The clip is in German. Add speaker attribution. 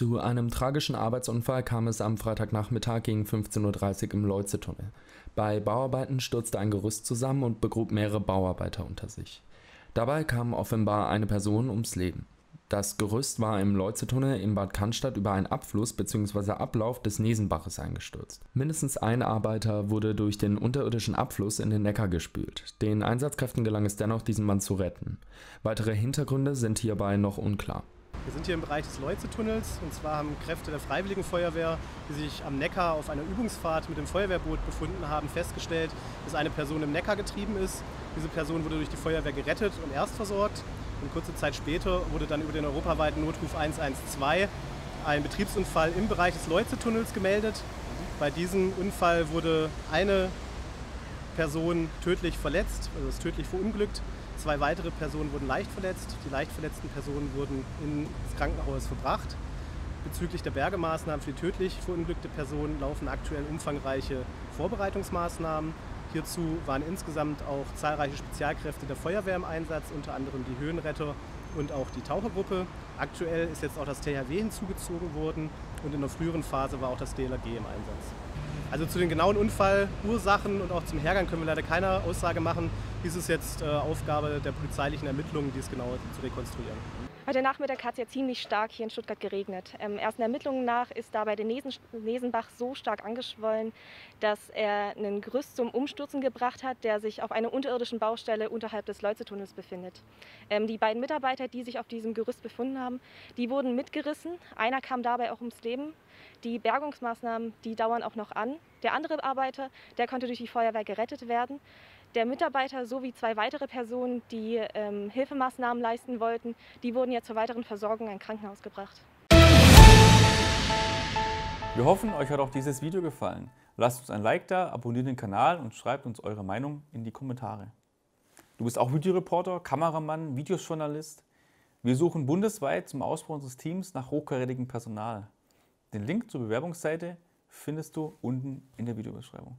Speaker 1: Zu einem tragischen Arbeitsunfall kam es am Freitagnachmittag gegen 15.30 Uhr im Leuze-Tunnel. Bei Bauarbeiten stürzte ein Gerüst zusammen und begrub mehrere Bauarbeiter unter sich. Dabei kam offenbar eine Person ums Leben. Das Gerüst war im Leuze-Tunnel in Bad Cannstatt über einen Abfluss bzw. Ablauf des Nesenbaches eingestürzt. Mindestens ein Arbeiter wurde durch den unterirdischen Abfluss in den Neckar gespült. Den Einsatzkräften gelang es dennoch, diesen Mann zu retten. Weitere Hintergründe sind hierbei noch unklar.
Speaker 2: Wir sind hier im Bereich des Leuze-Tunnels und zwar haben Kräfte der Freiwilligen Feuerwehr, die sich am Neckar auf einer Übungsfahrt mit dem Feuerwehrboot befunden haben, festgestellt, dass eine Person im Neckar getrieben ist. Diese Person wurde durch die Feuerwehr gerettet und erstversorgt. Und kurze Zeit später wurde dann über den europaweiten Notruf 112 ein Betriebsunfall im Bereich des Leuze-Tunnels gemeldet. Bei diesem Unfall wurde eine Person tödlich verletzt, also ist tödlich verunglückt. Zwei weitere Personen wurden leicht verletzt. Die leicht verletzten Personen wurden ins Krankenhaus verbracht. Bezüglich der Bergemaßnahmen für die tödlich verunglückte Personen laufen aktuell umfangreiche Vorbereitungsmaßnahmen. Hierzu waren insgesamt auch zahlreiche Spezialkräfte der Feuerwehr im Einsatz, unter anderem die Höhenretter und auch die Tauchergruppe. Aktuell ist jetzt auch das THW hinzugezogen worden und in der früheren Phase war auch das DLRG im Einsatz. Also zu den genauen Unfallursachen und auch zum Hergang können wir leider keine Aussage machen. Ist jetzt äh, Aufgabe der polizeilichen Ermittlungen, dies genau zu rekonstruieren.
Speaker 3: Heute Nachmittag hat es ja ziemlich stark hier in Stuttgart geregnet. Ähm, ersten Ermittlungen nach ist dabei der Nesen, Nesenbach so stark angeschwollen, dass er einen Gerüst zum Umstürzen gebracht hat, der sich auf einer unterirdischen Baustelle unterhalb des Leuze-Tunnels befindet. Ähm, die beiden Mitarbeiter, die sich auf diesem Gerüst befunden haben, die wurden mitgerissen. Einer kam dabei auch ums Leben. Die Bergungsmaßnahmen, die dauern auch noch an. Der andere Arbeiter, der konnte durch die Feuerwehr gerettet werden. Der Mitarbeiter sowie zwei weitere Personen, die ähm, Hilfemaßnahmen leisten wollten, die wurden ja zur weiteren Versorgung in ein Krankenhaus gebracht.
Speaker 4: Wir hoffen, euch hat auch dieses Video gefallen. Lasst uns ein Like da, abonniert den Kanal und schreibt uns eure Meinung in die Kommentare. Du bist auch Videoreporter, Kameramann, Videojournalist. Wir suchen bundesweit zum Ausbau unseres Teams nach hochkarätigem Personal. Den Link zur Bewerbungsseite findest du unten in der Videobeschreibung.